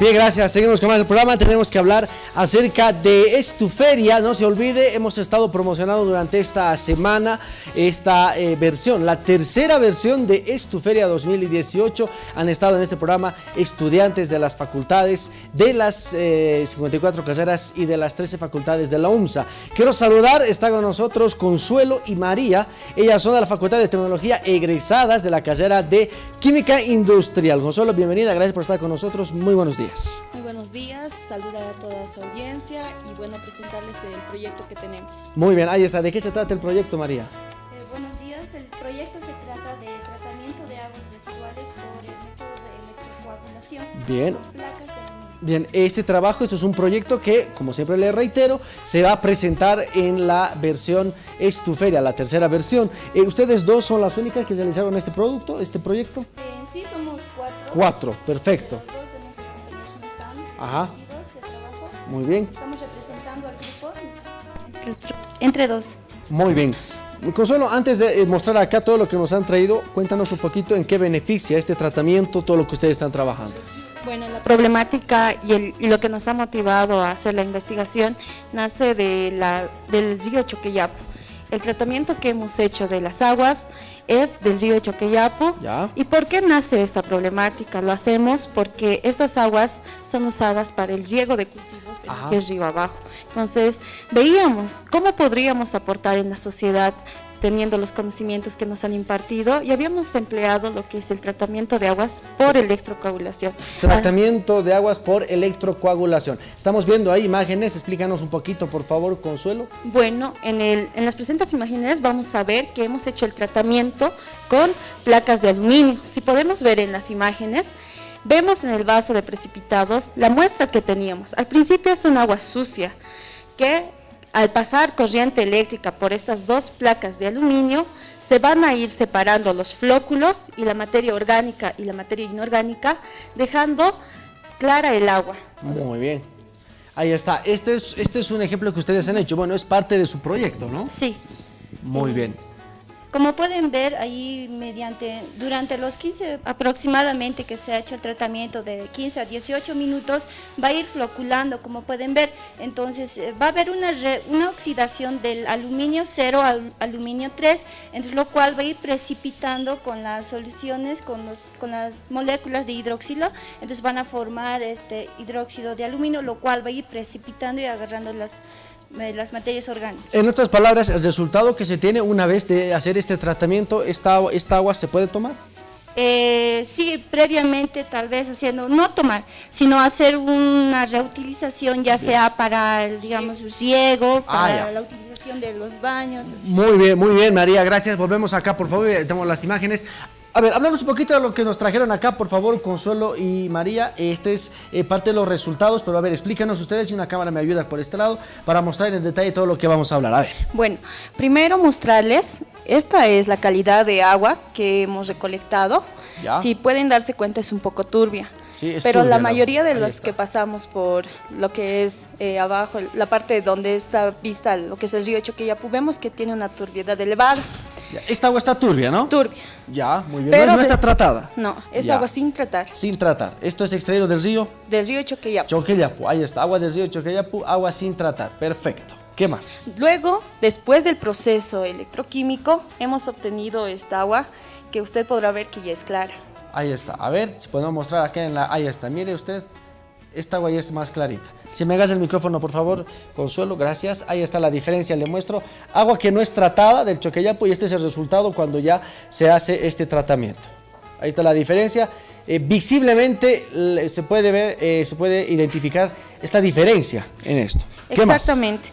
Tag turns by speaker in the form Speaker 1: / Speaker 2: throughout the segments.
Speaker 1: Bien, gracias. Seguimos con más el programa. Tenemos que hablar acerca de Estuferia. No se olvide, hemos estado promocionando durante esta semana esta eh, versión, la tercera versión de Estuferia 2018. Han estado en este programa estudiantes de las facultades de las 54 eh, carreras y de las 13 facultades de la UMSA. Quiero saludar, está con nosotros Consuelo y María. Ellas son de la Facultad de Tecnología egresadas de la carrera de Química Industrial. Consuelo, bienvenida. Gracias por estar con nosotros. Muy buenos días.
Speaker 2: Muy buenos días, saludar a toda su audiencia y bueno, presentarles el proyecto que tenemos.
Speaker 1: Muy bien, ahí está. ¿De qué se trata el proyecto, María?
Speaker 3: Eh, buenos días, el proyecto se trata de tratamiento de aguas residuales por el método de electrocoagulación
Speaker 1: bien. con placas de Bien, este trabajo, esto es un proyecto que, como siempre le reitero, se va a presentar en la versión estuferia, la tercera versión. Eh, ¿Ustedes dos son las únicas que realizaron este producto, este proyecto?
Speaker 3: En sí somos cuatro.
Speaker 1: Cuatro, perfecto. Ajá. Muy bien.
Speaker 3: Estamos representando al grupo entre dos.
Speaker 1: Muy bien. Consuelo, antes de eh, mostrar acá todo lo que nos han traído, cuéntanos un poquito en qué beneficia este tratamiento, todo lo que ustedes están trabajando.
Speaker 2: Bueno, la problemática y, lo que nos ha motivado a hacer la investigación nace de la, del río Choqueyapo. El tratamiento que hemos hecho de las aguas es del río Choqueyapo. ¿Y por qué nace esta problemática? Lo hacemos porque estas aguas son usadas para el riego de cultivos en el río abajo. Entonces, veíamos cómo podríamos aportar en la sociedad teniendo los conocimientos que nos han impartido y habíamos empleado lo que es el tratamiento de aguas por electrocoagulación.
Speaker 1: Tratamiento de aguas por electrocoagulación. Estamos viendo ahí imágenes, explícanos un poquito por favor, Consuelo.
Speaker 2: Bueno, en, el, en las presentes imágenes vamos a ver que hemos hecho el tratamiento con placas de aluminio. Si podemos ver en las imágenes, vemos en el vaso de precipitados la muestra que teníamos. Al principio es un agua sucia que al pasar corriente eléctrica por estas dos placas de aluminio, se van a ir separando los flóculos y la materia orgánica y la materia inorgánica, dejando clara el agua.
Speaker 1: Muy bien. Ahí está. Este es, este es un ejemplo que ustedes han hecho. Bueno, es parte de su proyecto, ¿no?
Speaker 2: Sí.
Speaker 1: Muy bien.
Speaker 3: Como pueden ver ahí mediante, durante los 15 aproximadamente que se ha hecho el tratamiento de 15 a 18 minutos, va a ir floculando, como pueden ver. Entonces eh, va a haber una, oxidación del aluminio 0 al aluminio 3, entre lo cual va a ir precipitando con las soluciones, con, los, con las moléculas de hidróxido, entonces van a formar este hidróxido de aluminio, lo cual va a ir precipitando y agarrando las las materias orgánicas.
Speaker 1: En otras palabras, el resultado que se tiene una vez de hacer este tratamiento, ¿esta, esta agua se puede tomar?
Speaker 3: Eh, sí, previamente tal vez haciendo, no tomar, sino hacer una reutilización, ya sea para, el, digamos, riego, ah, para la utilización de los baños.
Speaker 1: Muy bien, muy bien, María, gracias. Volvemos acá, por favor, tenemos las imágenes. A ver, hablamos un poquito de lo que nos trajeron acá, por favor, Consuelo y María. Este es eh, parte de los resultados, pero a ver, explícanos ustedes y una cámara me ayuda por este lado para mostrar en detalle todo lo que vamos a hablar. A ver.
Speaker 2: Bueno, primero mostrarles, esta es la calidad de agua que hemos recolectado. Si pueden darse cuenta es un poco turbia. Sí, es pero la mayoría de los que pasamos por lo que es eh, abajo, la parte donde está vista lo que es el río Choqueyapu, vemos que tiene una turbiedad elevada.
Speaker 1: Esta agua está turbia, ¿no?
Speaker 2: Turbia.
Speaker 1: Ya, muy bien. no, está tratada.
Speaker 2: No, es agua sin tratar.
Speaker 1: Sin tratar. Esto es extraído del río.
Speaker 2: Del río Choqueyapu.
Speaker 1: Choqueyapu, ahí está. Agua del río Choqueyapu, agua sin tratar. Perfecto. ¿Qué más?
Speaker 2: Luego, después del proceso electroquímico, hemos obtenido esta agua que usted podrá ver que ya es clara.
Speaker 1: Ahí está. A ver, si podemos mostrar acá en la... Ahí está. Mire usted, esta agua ya es más clarita. Si me hagas el micrófono, por favor, Consuelo, gracias. Ahí está la diferencia, le muestro. Agua que no es tratada del choqueyapo y este es el resultado cuando ya se hace este tratamiento. Ahí está la diferencia. Eh, visiblemente se puede ver, eh, se puede identificar esta diferencia en esto.
Speaker 2: Exactamente.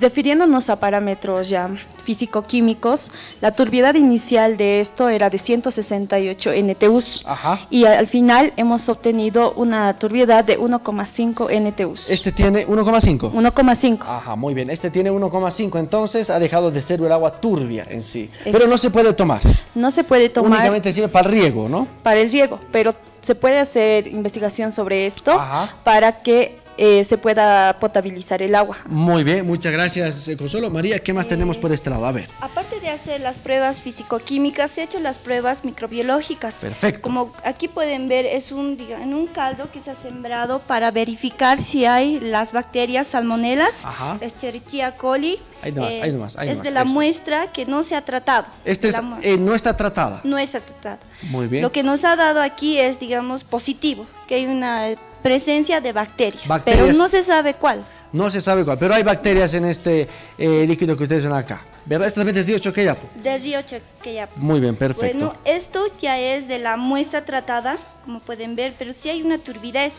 Speaker 2: Refiriéndonos a parámetros ya físico-químicos, la turbiedad inicial de esto era de 168 NTUs y al final hemos obtenido una turbiedad de 1,5 NTUs.
Speaker 1: ¿Este tiene 1,5?
Speaker 2: 1,5.
Speaker 1: Ajá, muy bien. Este tiene 1,5, entonces ha dejado de ser el agua turbia en sí. Pero no se puede tomar.
Speaker 2: No se puede tomar.
Speaker 1: Únicamente sirve para el riego, ¿no?
Speaker 2: Para el riego, pero se puede hacer investigación sobre esto para que eh, se pueda potabilizar el agua.
Speaker 1: Muy bien, muchas gracias, eh, Consuelo. María, ¿qué más tenemos por este lado? A ver.
Speaker 3: Aparte de hacer las pruebas físico-químicas, se han hecho las pruebas microbiológicas.
Speaker 1: Perfecto.
Speaker 3: Como aquí pueden ver, es un, en un caldo que se ha sembrado para verificar si hay las bacterias salmonelas,
Speaker 1: Ajá.
Speaker 3: Escherichia coli.
Speaker 1: Ahí nomás,
Speaker 3: eh,
Speaker 1: ahí nomás, ahí
Speaker 3: es
Speaker 1: nomás,
Speaker 3: de la
Speaker 1: eso
Speaker 3: muestra que no se ha tratado.
Speaker 1: Este es, eh, no está tratada.
Speaker 3: no está tratado.
Speaker 1: Muy bien.
Speaker 3: Lo que nos ha dado aquí es, digamos, positivo, que hay una presencia de bacterias,
Speaker 1: Bacterias.
Speaker 3: pero no se sabe cuál.
Speaker 1: No se sabe cuál, pero hay bacterias en este eh, líquido que ustedes ven acá. ¿Verdad? Esto también es río Choqueyapo.
Speaker 3: Del río Choqueyapo.
Speaker 1: Muy bien, perfecto.
Speaker 3: Bueno, esto ya es de la muestra tratada, como pueden ver, pero sí hay una turbidez,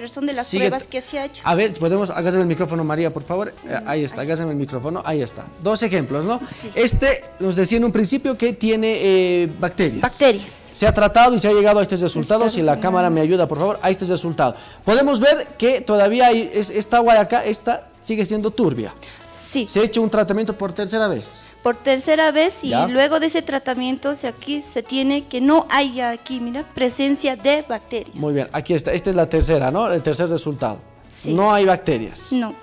Speaker 3: pero son de las
Speaker 1: Sigue-
Speaker 3: pruebas que se ha hecho.
Speaker 1: A ver, podemos, hágase el micrófono, María, por favor. Eh, ahí está, hágase el micrófono, ahí está. Dos ejemplos, ¿no?
Speaker 3: Sí.
Speaker 1: Este nos decía en un principio que tiene eh, bacterias.
Speaker 3: Bacterias.
Speaker 1: Se ha tratado y se ha llegado a estos resultados. Si la cámara me ayuda, por favor, a este resultado. Podemos ver que todavía hay, es- esta agua de acá, esta sigue siendo turbia.
Speaker 3: Sí,
Speaker 1: Se ha hecho un tratamiento por tercera vez.
Speaker 3: Por tercera vez y
Speaker 1: Ya.
Speaker 3: luego de ese tratamiento se- aquí se tiene que no haya aquí, mira, presencia de bacterias.
Speaker 1: Muy bien, aquí está. Esta es la tercera, ¿no? El tercer resultado.
Speaker 3: Sí.
Speaker 1: No hay bacterias.
Speaker 3: No.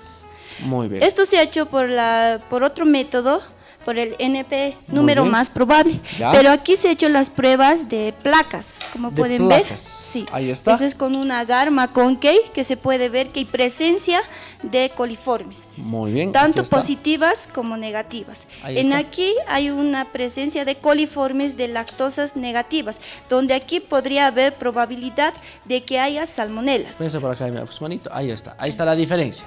Speaker 1: Muy bien.
Speaker 3: Esto se ha hecho por, la, por otro método, por el NP, número más probable.
Speaker 1: Ya.
Speaker 3: Pero aquí se ha hecho las pruebas de placas, como
Speaker 1: De
Speaker 3: pueden ver.
Speaker 1: placas.
Speaker 3: Sí.
Speaker 1: Ahí está.
Speaker 3: Ese es con un agar Maconkey, que se puede ver que hay presencia de coliformes.
Speaker 1: Muy bien,
Speaker 3: Tanto positivas como negativas.
Speaker 1: Ahí
Speaker 3: en
Speaker 1: está.
Speaker 3: aquí hay una presencia de coliformes de lactosas negativas, donde aquí podría haber probabilidad de que haya salmonelas.
Speaker 1: Piensa por acá, mira, pues, manito, ahí está, ahí está la diferencia.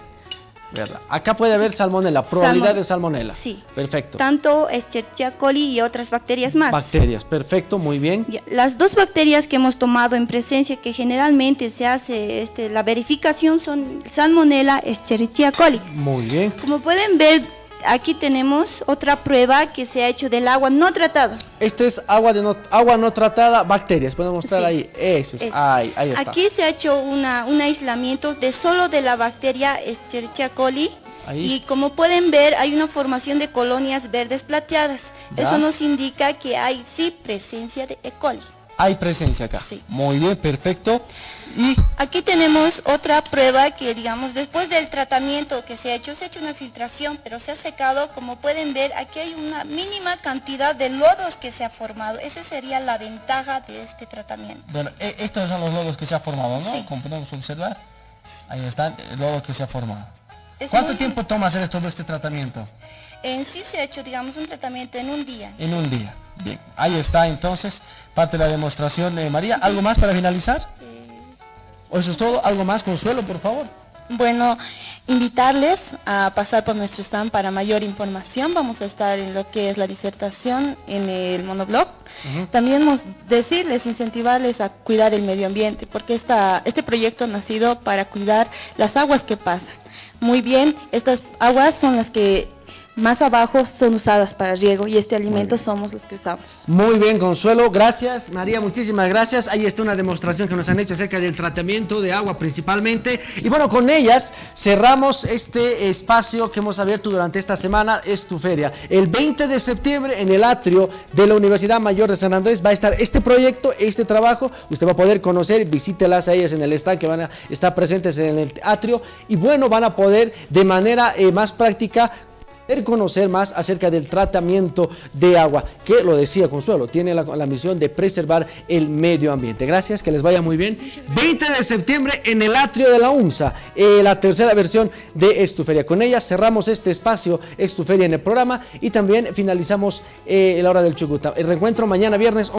Speaker 1: ¿Verdad? Acá puede haber salmonela, probabilidad
Speaker 3: Salmon-
Speaker 1: de salmonela.
Speaker 3: Sí.
Speaker 1: Perfecto.
Speaker 3: Tanto Escherichia coli y otras bacterias más.
Speaker 1: Bacterias, perfecto, muy bien.
Speaker 3: Las dos bacterias que hemos tomado en presencia, que generalmente se hace este, la verificación, son Salmonella Escherichia coli.
Speaker 1: Muy bien.
Speaker 3: Como pueden ver, aquí tenemos otra prueba que se ha hecho del agua no tratada.
Speaker 1: Este es agua, de no, agua no tratada, bacterias. Podemos mostrar
Speaker 3: Sí.
Speaker 1: ahí. Eso es.
Speaker 3: Es-
Speaker 1: Ahí, ahí está.
Speaker 3: Aquí se ha hecho una, un aislamiento de solo de la bacteria Escherichia coli.
Speaker 1: Ahí.
Speaker 3: Y como pueden ver, hay una formación de colonias verdes plateadas.
Speaker 1: Ya.
Speaker 3: Eso nos indica que hay sí presencia de E. coli.
Speaker 4: Hay presencia acá.
Speaker 3: Sí.
Speaker 4: Muy bien, perfecto. Y
Speaker 3: Aquí tenemos otra prueba que, digamos, después del tratamiento que se ha hecho, se ha hecho una filtración, pero se ha secado. Como pueden ver, aquí hay una mínima cantidad de lodos que se ha formado. Esa sería la ventaja de este tratamiento.
Speaker 4: bueno, e- estos son los lodos que se ha formado, ¿no?
Speaker 3: Sí.
Speaker 4: Como podemos observar. Ahí están, el lodo que se ha formado.
Speaker 3: Es
Speaker 4: ¿Cuánto
Speaker 3: muy-
Speaker 4: tiempo toma hacer todo este tratamiento?
Speaker 3: En sí se ha hecho, digamos, un tratamiento en un día.
Speaker 4: En un día. Bien, ahí está entonces parte de la demostración de María. ¿Algo más para finalizar? ¿O eso es todo? ¿Algo más, Consuelo, por favor?
Speaker 2: Bueno, invitarles a pasar por nuestro stand para mayor información. Vamos a estar en lo que es la disertación en el monoblog. También decirles, incentivarles a cuidar el medio ambiente, porque esta, este proyecto ha nacido para cuidar las aguas que pasan. Muy bien, estas aguas son las que más abajo son usadas para riego y este alimento somos los que usamos.
Speaker 1: Muy bien, Consuelo, gracias. María, muchísimas gracias. Ahí está una demostración que nos han hecho acerca del tratamiento de agua principalmente. Y bueno, con ellas cerramos este espacio que hemos abierto durante esta semana, es tu feria. El 20 de septiembre en el atrio de la Universidad Mayor de San Andrés va a estar este proyecto, este trabajo. Usted va a poder conocer, visítelas a ellas en el stand que van a estar presentes en el atrio. Y bueno, van a poder de manera eh, más práctica conocer más acerca del tratamiento de agua, que lo decía Consuelo, tiene la, la misión de preservar el medio ambiente. Gracias, que les vaya muy bien. 20 de septiembre en el atrio de la UNSA, eh, la tercera versión de Estuferia. Con ella cerramos este espacio Estuferia en el programa y también finalizamos eh, la hora del Chucuta. El reencuentro mañana viernes.